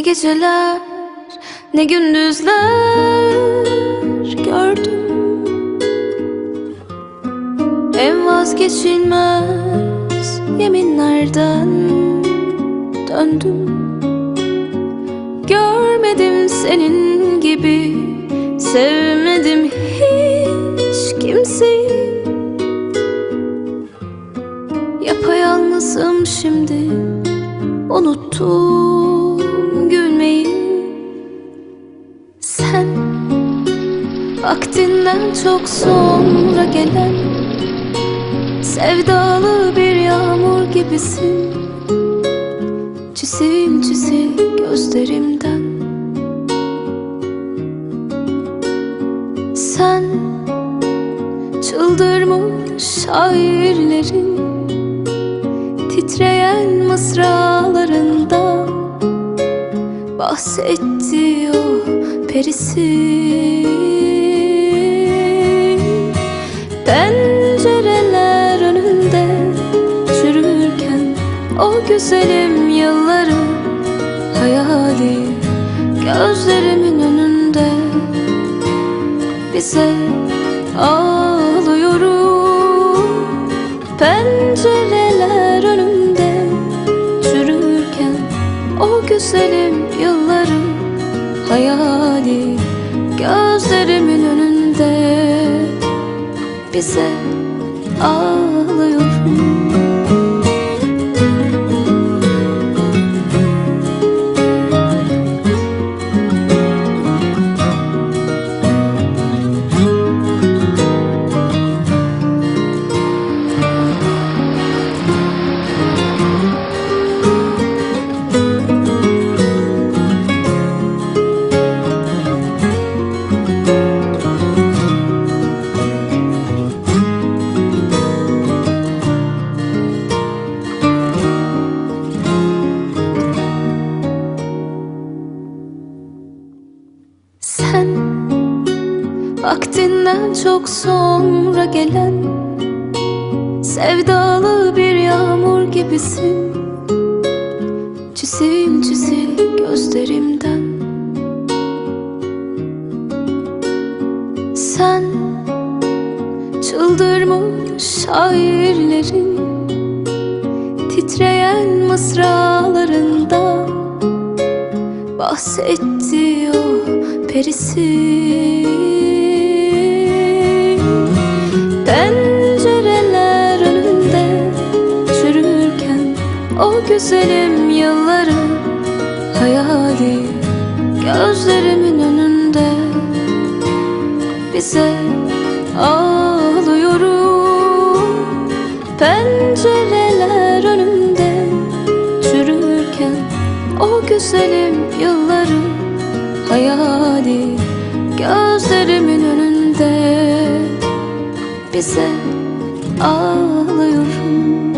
Ne geceler ne gündüzler gördüm. En vazgeçilmez yeminlerden döndüm. Görmedim senin gibi sevmedim hiç kimseyi. Yapayalnızım şimdi unuttum Sen vaktinden çok sonra gelen Sevdalı bir yağmur gibisin. Çisil çisil gözlerimden. Sen çıldırmış şairlerin Titreyen mısralarında Bahsetti o perisi. Pencereler önünde çürürken O güzelim yılları Hayali gözlerimin önünde. Bize ağlıyorum. Pencereler önünde çürürken O güzelim yıllarım hayali Gözlerimin önünde bize ağlıyorum vaktinden çok sonra gelen Sevdalı bir yağmur gibisin. Çisil çisil gözlerimden. Sen çıldırmış şairlerin Titreyen mısralarında Bahsetti o perisi güzelim yılları Hayali gözlerimin önünde. Bize ağlıyorum. Pencereler önünde çürürken O güzelim yıllarım hayali Gözlerimin önünde. Bize ağlıyorum